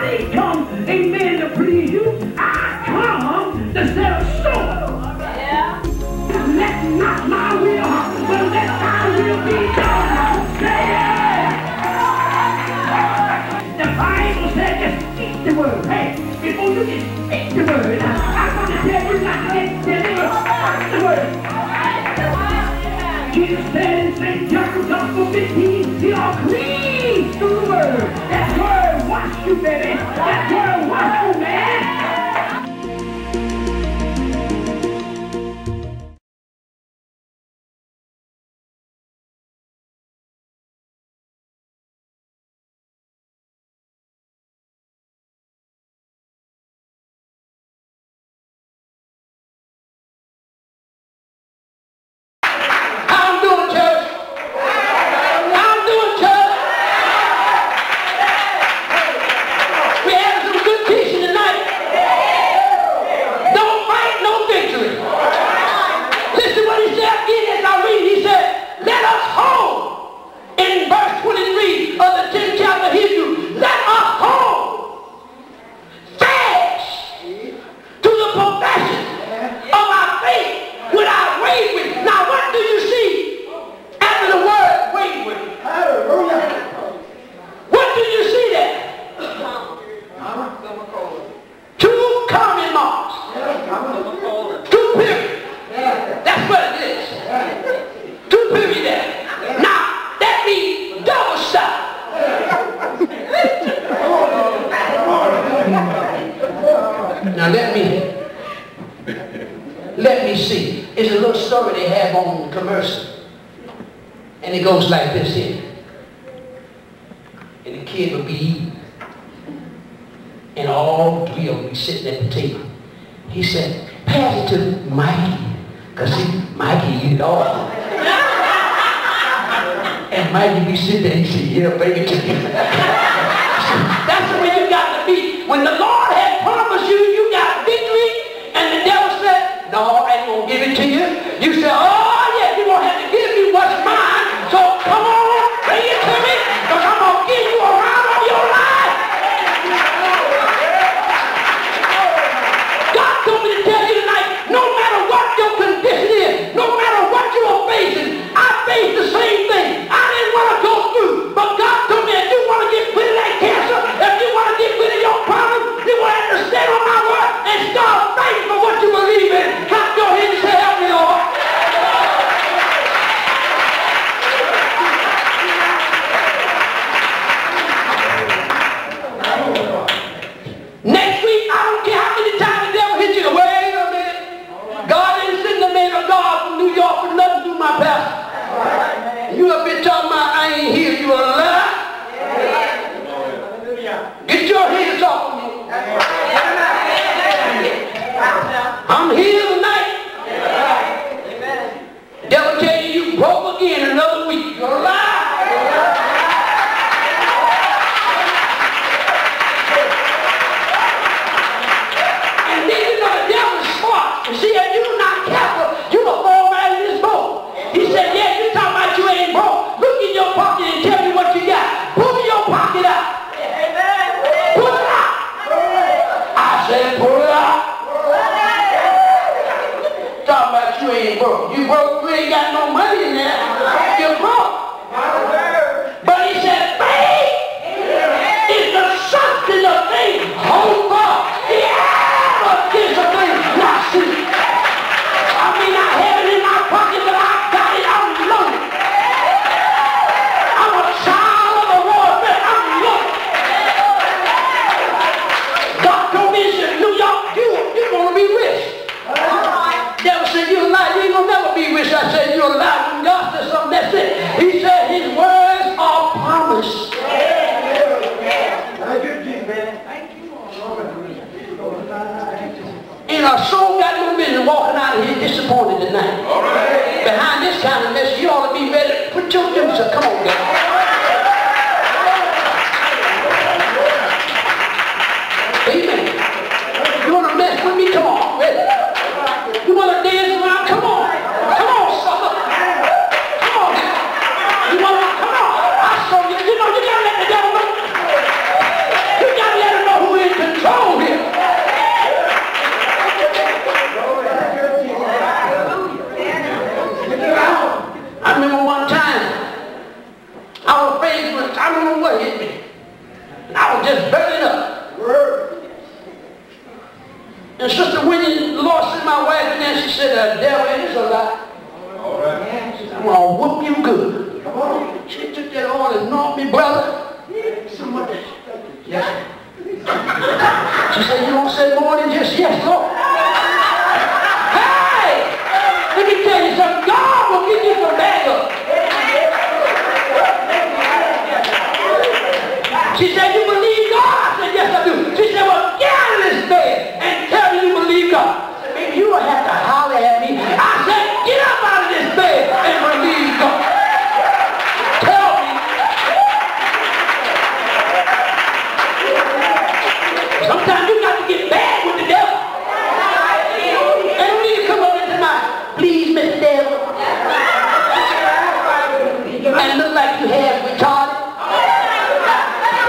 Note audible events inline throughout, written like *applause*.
I come, amen, to please you. I come to set a soul. Yeah. Let not my will, but let thy will be done. The Bible says speak the word. Hey, before you get Now let me let me see. It's a little story they have on commercial. And it goes like this here. And the kid will be eating. And all three of them be sitting at the table. He said, pass it to Mikey. Because Mikey eat it all. and Mikey be sitting there and he said, yeah, baby." to. *laughs* aberto. being a soul got no business walking out of here disappointed tonight. All right.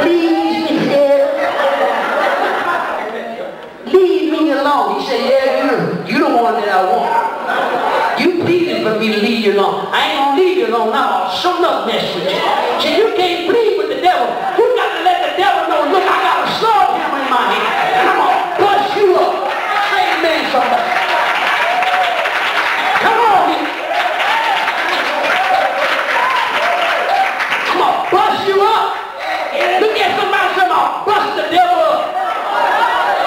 Please, Mr. Devil. Leave me alone. He said, yeah, you. You the one that I want. You pleaded for me to leave you alone. I ain't gonna leave you alone. Now, show enough mess with you. See, you can't plead with the devil. You got to let the devil know, look, I got a sword hammer in my hand. And I'm gonna bust you up. Say amen, somebody. Come on, here. I'm gonna bust you up. Look at somebody say, I'm gonna bust the devil up.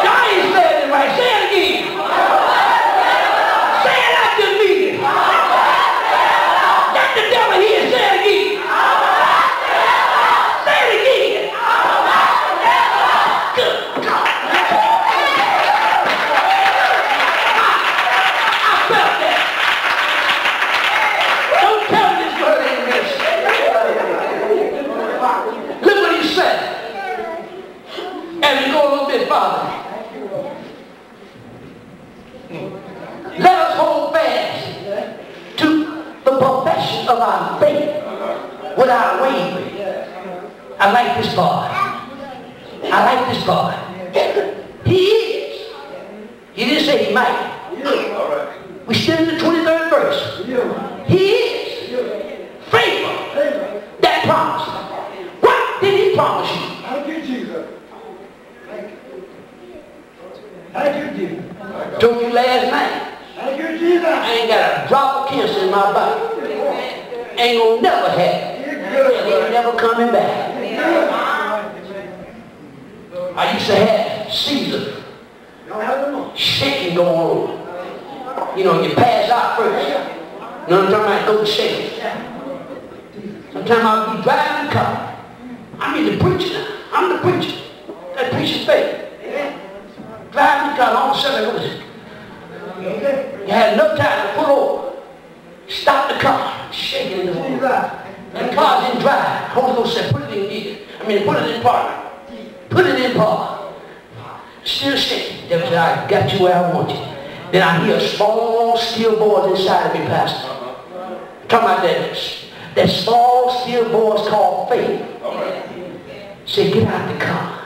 Y'all ain't saying it right. Say it again. Say it after me. Let the devil hear. Say it again. Say it again. Good God. I felt that. Don't tell me this word ain't this. Look what he said. And we go a little bit farther. Let us hold fast to the profession of our faith without wavering. I like this God. I like this God. He is. He didn't say he might. We still in the 23rd verse. He is faithful. That promise. What did he promise you? Thank you, Jesus. Thank you. Thank you, Jesus. Told you last night. Thank you, Jesus. I ain't got a drop of cancer in my body. Ain't gonna never it. And ain't never coming back. I used to have seizure shaking going on. You know, you pass out first. You know what I'm talking about? Go shaking. Sometimes I'll be driving the car. I'm in the preacher. I'm the preacher. That preacher's faith. Driving the car, all of a sudden I go, you had enough time to pull over. Stop the car. Shaking the Jesus. and the car didn't drive. Holy Ghost said, put it in gear. I mean, put it in park. Put it in park. Still shaking. Devil said, I got you where I want you. Then I hear a small, still voice inside of me, Pastor. Talking about that, that small, still voice called faith. Say, get out the car.